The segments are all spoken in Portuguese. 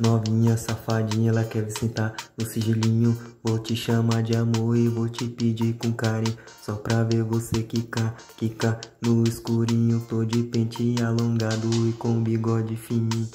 Novinha safadinha, ela quer sentar no sigilinho. Vou te chamar de amor e vou te pedir com carinho. Só pra ver você quicar, quicar no escurinho. Tô de pente alongado e com bigode fininho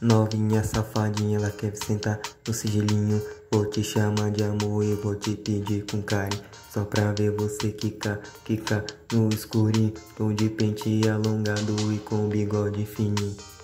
Novinha safadinha, ela quer sentar no sigilinho. Vou te chamar de amor e vou te pedir com carinho. Só pra ver você quicar, quicar no escurinho. Tô de pente alongado e com bigode fininho